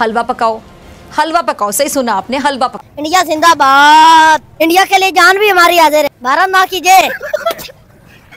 हलवा पकाओ। हलवा पकाओ सही सुना आपने हलवा पकाओ इंडिया जिंदाबाद। इंडिया के लिए जान भी हमारी हाजिर है। भारत माँ की जय।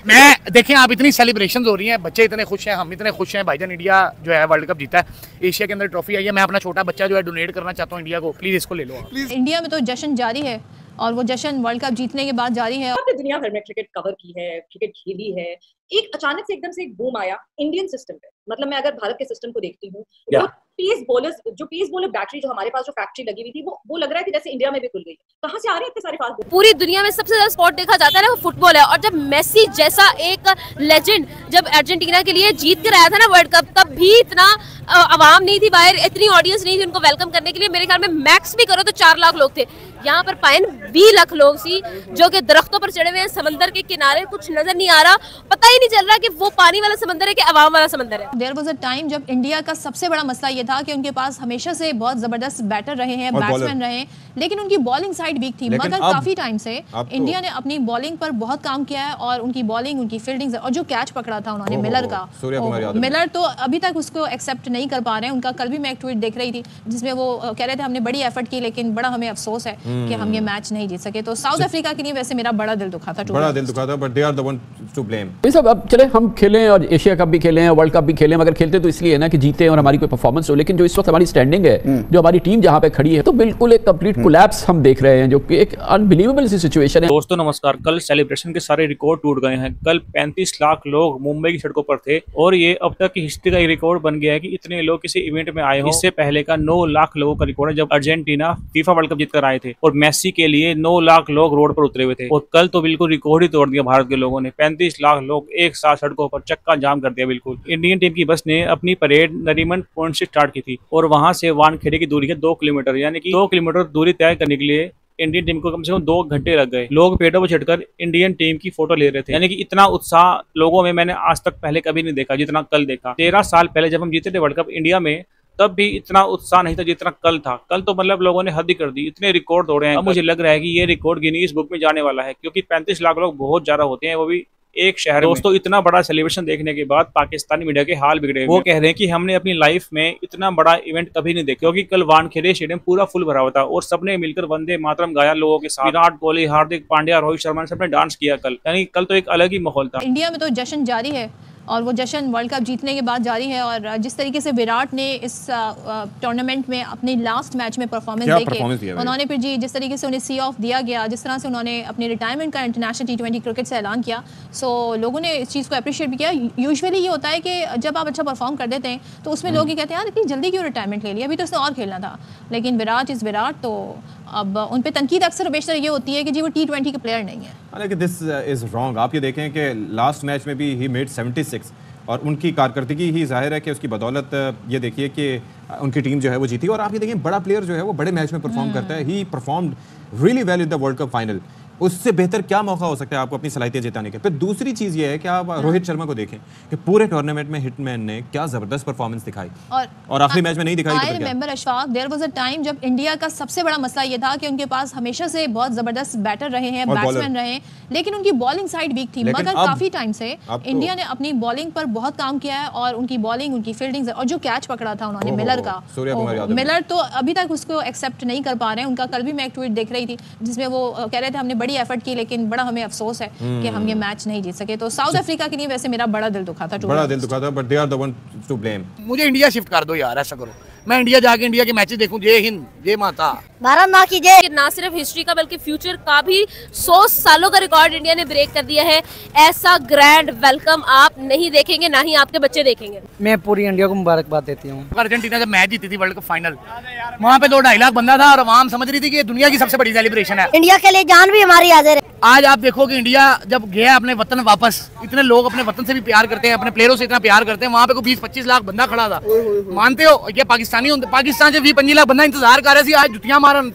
मैं देखें आप इतनी सेलिब्रेशन हो रही हैं बच्चे इतने खुश हैं हम इतने खुश हैं भाईजान इंडिया जो है वर्ल्ड कप जीता है। एशिया के अंदर ट्रॉफी आई है मैं अपना छोटा बच्चा जो है डोनेट करना चाहता हूँ इंडिया को। प्लीज़ इसको ले लो आप। इंडिया में तो जश्न जारी है और वो जश्न वर्ल्ड कप जीतने के बाद जारी है। आपने दुनिया भर में क्रिकेट कवर की है क्रिकेट खेली है। एक अचानक से एकदम से एक बूम आया इंडियन सिस्टम पे। मतलब मैं अगर भारत के सिस्टम को देखती हूँ Yeah. पेस बॉलर्स जो पीस बॉलर बैटरी जो हमारे पास जो फैक्ट्री लगी हुई थी, वो वो लग रहा है जैसे इंडिया में भी खुल गई कहाँ से आ रहे हैं इतने सारे फास्ट पूरी दुनिया में सबसे ज़्यादा स्पोर्ट देखा जाता है ना वो फुटबॉल है। और जब मेसी जैसा एक लेजेंड जब अर्जेंटीना के लिए जीत कर आया था ना वर्ल्ड कप तब भी इतना आवाम नहीं थी बाहर इतनी ऑडियंस नहीं थी उनको वेलकम करने के लिए। मेरे ख्याल में मैक्स भी करो तो चार लाख लोग थे। यहाँ पर पायन बीस लाख लोग सी जो कि दरख्तों पर चढ़े हुए हैं समंदर के किनारे कुछ नज़र नहीं आ रहा। पता ही नहीं चल रहा कि वो पानी वाला समंदर है कि अवाम वाला समंदर है। देर वॉज़ अ टाइम जब इंडिया का सबसे बड़ा मसला ये था कि उनके पास हमेशा से बहुत ज़बरदस्त बैटर रहे हैं बैट्समैन रहे हैं लेकिन उनकी बॉलिंग साइड वीक थी। मगर काफ़ी टाइम से तो- इंडिया ने अपनी बॉलिंग पर बहुत काम किया है और उनकी बॉलिंग उनकी फील्डिंग और जो कैच पकड़ा था उन्होंने मिलर का। मिलर तो अभी तक उसको एक्सेप्ट नहीं कर पा रहे हैं। उनका कल भी मैं एक ट्वीट देख रही थी जिसमें वो कह रहे थे हमने बड़ी एफर्ट की लेकिन बड़ा हमें अफसोस है कि हम ये मैच नहीं जीत सके। तो साउथ अफ्रीका के लिए वैसे मेरा बड़ा दिल दुखा था बड़ा दिल दुखा था but they are the one to blame सब अब चले हम खेलें और एशिया कप भी खेलें वर्ल्ड कप भी खेलें मगर खेलते तो इसलिए ना कि जीते और हमारी कोई परफॉर्मेंस हो लेकिन जो इस वक्त हमारी स्टैंडिंग है जो हमारी टीम जहाँ पे खड़ी है तो बिल्कुल एक कंप्लीट कोलैप्स हम देख रहे हैं जो कि एक अनबिलीवेबल सी सिचुएशन है। दोस्तों नमस्कार। कल सेलिब्रेशन के सारे रिकॉर्ड टूट गए हैं। कल 35 लाख लोग मुंबई की सड़कों पर थे और ये अब तक की हिस्ट्री का एक रिकॉर्ड बन गया है कि इतने लोग किसी इवेंट में आए हो। इससे पहले का नौ लाख लोगों का रिकॉर्ड है जब अर्जेंटीना फीफा वर्ल्ड कप जीतकर आए थे और मेसी के लिए नौ लाख लोग रोड पर उतरे हुए थे। और कल तो बिल्कुल रिकॉर्ड ही तोड़ दिया भारत के लोगों ने। पैंतीस लाख लोग एक साथ सड़कों पर चक्का जाम कर दिया बिल्कुल। इंडियन टीम की बस ने अपनी परेड नरीमन पॉइंट से स्टार्ट की थी और वहाँ से वानखेड़े की दूरी है दो किलोमीटर, यानी कि दो किलोमीटर दूरी तय करने के लिए इंडियन टीम को कम से कम दो घंटे लग गए। लोग पेड़ों पर चढ़कर इंडियन टीम की फ़ोटो ले रहे थे। यानी कि इतना उत्साह लोगों में मैंने आज तक पहले कभी नहीं देखा, जितना कल देखा। तेरह साल पहले जब हम जीते थे वर्ल्ड कप इंडिया में, तब भी इतना उत्साह नहीं था जितना कल था। कल तो मतलब लोगों ने हद ही कर दी। इतने रिकॉर्ड तोड़े हैं। अब मुझे लग रहा है कि ये रिकॉर्ड गिनीज बुक में जाने वाला है, क्योंकि पैंतीस लाख लोग बहुत ज़्यादा होते हैं, वो भी एक शहर दोस्तों इतना बड़ा सेलिब्रेशन देखने के बाद पाकिस्तानी मीडिया के हाल बिगड़े वो कह रहे हैं कि हमने अपनी लाइफ में इतना बड़ा इवेंट कभी नहीं देखा क्योंकि कल वानखेड़े स्टेडियम पूरा फुल भरा हुआ था और सबने मिलकर वंदे मातरम गाया लोगों के साथ। विराट कोहली हार्दिक पांड्या रोहित शर्मा ने सबने डांस किया कल। यानी कल तो एक अलग ही माहौल था। इंडिया में तो जश्न जारी है। और वो जश्न वर्ल्ड कप जीतने के बाद जारी है और जिस तरीके से विराट ने इस टूर्नामेंट में अपने लास्ट मैच में परफॉर्मेंस क्या दे के उन्होंने फिर जी जिस तरीके से उन्हें सी ऑफ़ दिया गया जिस तरह से उन्होंने अपने रिटायरमेंट का इंटरनेशनल टी ट्वेंटी क्रिकेट से ऐलान किया सो लोगों ने इस चीज़ को अप्रिशिएट भी किया। यूजुअली ये होता है कि जब आप अच्छा परफॉर्म कर देते हैं तो उसमें लोग ये कहते हैं यार इतनी जल्दी क्यों रिटायरमेंट ले लिया अभी तो उसने और खेलना था। लेकिन विराट इज़ विराट तो अब उन पर तनकीद अक्सर बेशतर ये होती है कि जी वो टी ट्वेंटी के प्लेयर नहीं है। हालाँकि दिस इज़ रॉन्ग आप ये देखें कि लास्ट मैच में भी ही मेड 76 और उनकी कारकर्दगी ही ज़ाहिर है कि उसकी बदौलत uh, ये देखिए कि uh, उनकी टीम जो है वो जीती। और आप ये देखें बड़ा प्लेयर जो है वो बड़े मैच में परफॉर्म करता है। He performed really well in the world cup final उससे बेहतर क्या मौका हो सकता है आपको अपनी सलाहियत जिताने के? फिर दूसरी चीज़ ये है कि आप रोहित शर्मा को देखें कि पूरे टूर्नामेंट में हिटमैन ने क्या ज़बरदस्त परफॉर्मेंस दिखाई। और और आखिरी मैच में नहीं दिखाई तो I remember Ashfaq there was a time जब इंडिया का सबसे बड़ा मसला ये था कि उनके पास हमेशा से बहुत ज़बरदस्त बैटर रहे हैं बैट्समैन रहे हैं लेकिन उनकी बॉलिंग साइड वीक थी। मगर काफ़ी टाइम से तो- इंडिया ने अपनी बॉलिंग पर बहुत काम किया है और उनकी बॉलिंग उनकी फील्डिंग और जो कैच पकड़ा था उन्होंने मिलर का। मिलर तो अभी तक उसको एक्सेप्ट नहीं कर पा रहे हैं। उनका कल भी मैं एक ट्वीट देख रही थी जिसमें वो कह रहे थे हमने बड़ी एफर्ट की लेकिन बड़ा हमें अफसोस है कि हम ये मैच नहीं जीत सके। तो साउथ अफ्रीका के लिए वैसे मेरा बड़ा दिल दुखा था बड़ा दिल दुखा था but they are the one to blame मुझे इंडिया शिफ्ट कर दो यार ऐसा करो। मैं इंडिया जाके इंडिया के मैचेस देखूँ। जय हिंद जय माता। भारत माँ की जय। ना सिर्फ़ हिस्ट्री का बल्कि फ्यूचर का भी सौ सालों का रिकॉर्ड इंडिया ने ब्रेक कर दिया है। ऐसा ग्रैंड वेलकम आप नहीं देखेंगे ना ही आपके बच्चे देखेंगे। मैं पूरी इंडिया को मुबारकबाद देती हूँ। अर्जेंटीना जब मैच जीती थी वर्ल्ड कप फाइनल वहाँ पे दो ढाई लाख बंदा था और आवाम समझ रही थी कि दुनिया की सबसे बड़ी सेलिब्रेशन है। इंडिया के लिए जान भी हमारी हाजिर है। आज आप देखो कि इंडिया जब गया अपने वतन वापस इतने लोग अपने वतन से भी प्यार करते हैं अपने प्लेयरों से इतना प्यार करते हैं वहाँ पे कोई बीस पच्चीस लाख बंदा खड़ा था। मानते हो? ये पाकिस्तानी पाकिस्तान से बीस पच्चीस लाख बंदा इंतज़ार कर रहे थे आज जुतियाँ मारन।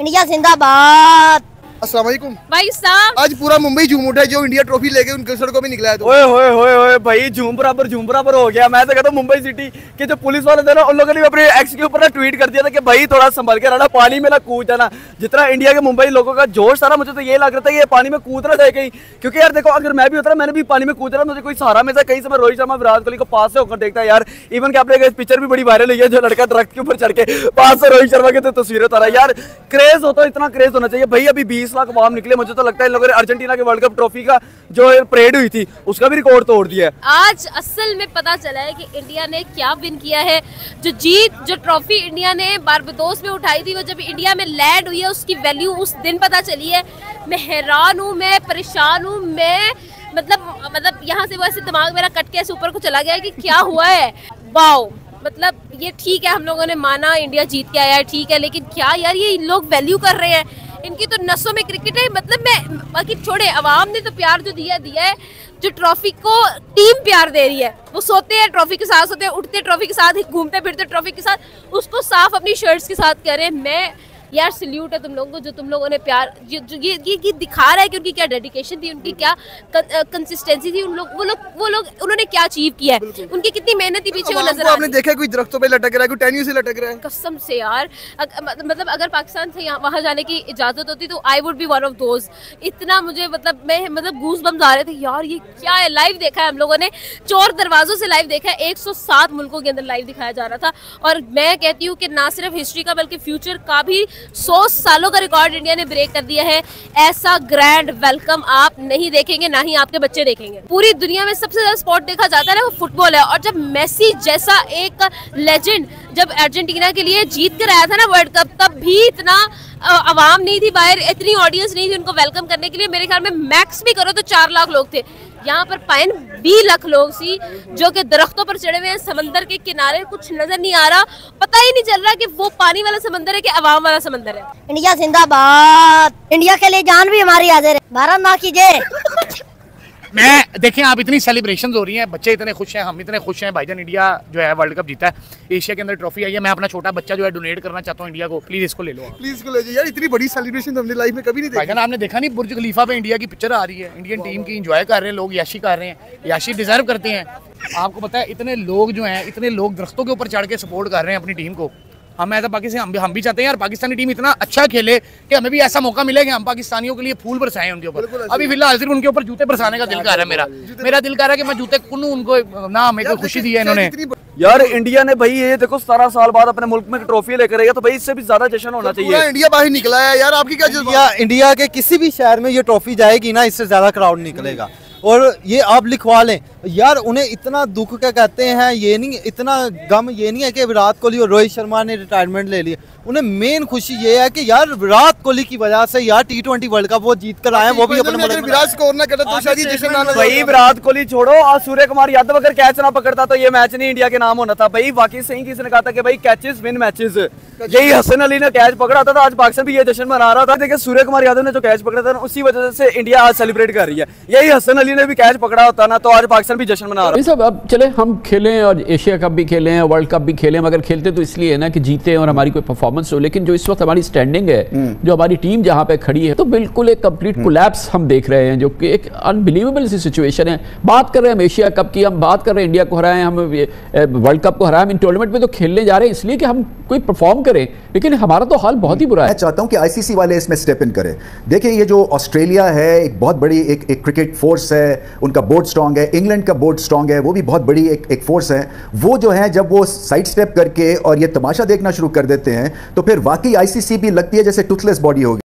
इंडिया जिंदाबाद। अस्सलाम वालेकुम। भाई साहब। आज पूरा मुंबई झूम उठा है जो इंडिया ट्रॉफी लेके उनके सड़कों में निकला है तो। ओए होए होए होए भाई झूम बराबर झूम बराबर हो गया। मैं तो कहता हूँ मुंबई सिटी के जो पुलिस वाले थे ना उन लोगों ने भी अपने एक्स के ऊपर ना ट्वीट कर दिया था कि भाई थोड़ा संभल के रहना पानी में ना कूद जाना। जितना इंडिया के मुंबई लोगों का जोश था ना मुझे तो ये लग रहा था ये पानी में कूद ना जाए कहीं क्योंकि यार देखो अगर मैं भी होता मैंने भी पानी में कूद रहा मुझे कोई सहारा में था कहीं से मैं रोहित शर्मा विराट कोहली को पास से होकर देखता यार इवन कि आपने पिक्चर भी बड़ी वायरल हुई है जो लड़का दरख्त के ऊपर चढ़ के पास से रोहित शर्मा की तो तस्वीरें उतारा। यार क्रेज होता इतना क्रेज होना चाहिए। भाई अभी बीस लाख आवाम निकले, मुझे तो लगता है इन लोगों ने अर्जेंटीना के वर्ल्ड कप ट्रॉफी का जो परेड हुई थी, उसका भी रिकॉर्ड तोड़ दिया आज असल में पता चला है कि इंडिया ने क्या विन किया है। जो जीत, जो ट्रॉफी इंडिया ने बारबदोस में उठाई थी, वो जब इंडिया में लैंड हुई है, उसकी वैल्यू उस दिन पता चली है। मैं हैरान हूँ, मैं परेशान हूँ, मैं मतलब मतलब यहाँ से वैसे दिमाग मेरा कट के ऐसे ऊपर को चला गया कि क्या हुआ है। वाओ मतलब ये ठीक है, हम लोगों ने माना, इंडिया जीत के आया है, ठीक है, लेकिन क्या यार ये लोग वैल्यू कर रहे हैं? इनकी तो नसों में क्रिकेट है। मतलब मैं, बाकी छोड़े अवाम ने तो प्यार जो दिया दिया है, जो ट्रॉफी को टीम प्यार दे रही है। वो सोते हैं ट्रॉफी के साथ सोते हैं, उठते ट्रॉफी के साथ घूमते फिरते ट्रॉफी के साथ, उसको साफ़ अपनी शर्ट्स के साथ कह रहे हैं मैं यार सल्यूट है तुम लोगों को जो तुम लोगों ने प्यार ये ये ये, दिखा रहा है कि उनकी क्या डेडिकेशन थी उनकी क्या कंसिस्टेंसी थी उन लोग वो लोग वो लोग उन्होंने क्या अचीव किया है? उनकी कितनी मेहनत थी पीछे वो नज़र आपने देखा कोई दरख्तों पे लटक रहा है कोई टेनियो से लटक रहा है। कसम से यार मतलब अगर पाकिस्तान से वहाँ जाने की इजाज़त होती तो I would be one of those इतना मुझे मतलब मैं मतलब गूस बम्स आ रहे थे यार ये क्या है? लाइव देखा है हम लोगों ने चोर दरवाजों से लाइव देखा है 107 मुल्कों के अंदर लाइव दिखाया जा रहा था। और मैं कहती हूँ कि ना सिर्फ़ हिस्ट्री का बल्कि फ्यूचर का भी सौ सालों का रिकॉर्ड इंडिया ने ब्रेक कर दिया है। ऐसा ग्रैंड वेलकम आप नहीं देखेंगे, ना ही आपके बच्चे देखेंगे। पूरी दुनिया में सबसे ज़्यादा स्पोर्ट देखा जाता है ना वो फुटबॉल है। और जब मेसी जैसा एक लेजेंड जब अर्जेंटीना के लिए जीत कर आया था ना वर्ल्ड कप तब भी इतना आवाम नहीं थी बाहर, इतनी ऑडियंस नहीं थी उनको वेलकम करने के लिए। मेरे ख्याल में मैक्स भी करो तो चार लाख लोग थे। यहाँ पर पाइन बी लख लोग सी, जो कि दरख्तों पर चढ़े हुए हैं, समंदर के किनारे कुछ नज़र नहीं आ रहा। पता ही नहीं चल रहा कि वो पानी वाला समंदर है कि आवाम वाला समंदर है। इंडिया जिंदाबाद। इंडिया के लिए जान भी हमारी हाजिर है। भारत ना कीजिए मैं देखें आप इतनी सेलिब्रेशन हो रही हैं बच्चे इतने खुश हैं हम इतने खुश हैं भाईजान इंडिया जो है वर्ल्ड कप जीता है एशिया के अंदर ट्रॉफी आई है मैं अपना छोटा बच्चा जो है डोनेट करना चाहता हूँ इंडिया को प्लीज़ इसको ले लो प्लीज़ इसको ले जाइए। यार इतनी बड़ी सेलिब्रेशन हमने लाइफ में कभी नहीं देखी। आपने देखा नहीं बुर्ज खलीफा पे इंडिया की पिक्चर आ रही है इंडियन टीम की इंजॉय कर रहे हैं लोग याशी कर रहे हैं याशी डिजर्व करते हैं। आपको पता है इतने लोग जो हैं इतने लोग दरख्तों के ऊपर चढ़ के सपोर्ट कर रहे हैं अपनी टीम को। हम ऐसा पाकिस्तान हम भी हम भी चाहते हैं यार पाकिस्तानी टीम इतना अच्छा खेले कि हमें भी ऐसा मौका मिले कि हम पाकिस्तानियों के लिए फूल बरसाएँ उनके ऊपर। अभी फ़िलहाल सिर्फ़ उनके ऊपर जूते बरसाने का दिल कर रहा है मेरा। मेरा दिल कर रहा है कि मैं जूते कुनू उनको ना हमें कोई खुशी दी है इन्होंने। यार इंडिया ने भाई ये देखो सतारह साल बाद अपने मुल्क में ट्रॉफी लेकर आएगा तो भाई इससे भी ज़्यादा जश्न होना चाहिए। इंडिया बाहर निकला है यार आपकी क्या इंडिया इंडिया के किसी भी शहर में ये ट्रॉफी जाएगी ना इससे ज़्यादा क्राउड निकलेगा। और ये आप लिखवा लें। यार उन्हें इतना दुख क्या कहते हैं ये नहीं इतना गम ये नहीं है कि विराट कोहली और रोहित शर्मा ने रिटायरमेंट ले लिया उन्हें मेन खुशी ये है कि यार विराट कोहली की वजह से यार टी ट्वेंटी वर्ल्ड कप वो जीत कर आए वो भी अपने विराट स्कोर ना करता तो शायद जश्न भाई विराट कोहली छोड़ो और सूर्य कुमार यादव अगर कैच ना पकड़ता तो ये मैच नहीं इंडिया के नाम होना था। भाई वाकई सही किसी ने कहा था कि भाई कैचेस विन मैचेस यही हसन अली ने कैच पकड़ा था तो आज पाकिस्तान भी ये जश्न मना रहा था। देखिए सूर्य कुमार यादव ने जो कैच पकड़ा था उसी वजह से इंडिया आज सेलिब्रेट कर रही है। यही हसन अली ने भी कैच पकड़ा होता ना तो आज पाकिस्तान भी जश्न मना रहा। सब अब चले हम खेलें और एशिया कप भी खेलें वर्ल्ड कप भी खेलें मगर खेलते तो इसलिए है ना कि जीते और हमारी कोई परफॉर्मेंस हो लेकिन जो इस वक्त हमारी स्टैंडिंग है जो हमारी टीम जहाँ पे खड़ी है तो बिल्कुल एक कंप्लीट कोलैप्स हम देख रहे हैं जो कि एक अनबिलीवेबल सी सिचुएशन है। बात कर रहे हैं हम एशिया कप की हम बात कर रहे हैं इंडिया को हराएँ हम वर्ल्ड कप को हराएँ इन टूर्नामेंट में तो खेलने जा रहे हैं इसलिए कि हम कोई परफॉर्म करें लेकिन हमारा तो हाल बहुत ही बुरा है। मैं चाहता हूँ कि आईसीसी वाले इसमें स्टेप इन करें। देखिए ये जो ऑस्ट्रेलिया है एक बहुत बड़ी एक एक क्रिकेट फोर्स है, उनका बोर्ड स्ट्रांग है इंग्लैंड का बोर्ड स्ट्रांग है, वो भी बहुत बड़ी एक एक फोर्स है। वो जो है, जब वो साइड स्टेप करके और ये तमाशा देखना शुरू कर देते हैं तो फिर वाकई आईसीसी भी लगती है जैसे टूथलेस बॉडी होगी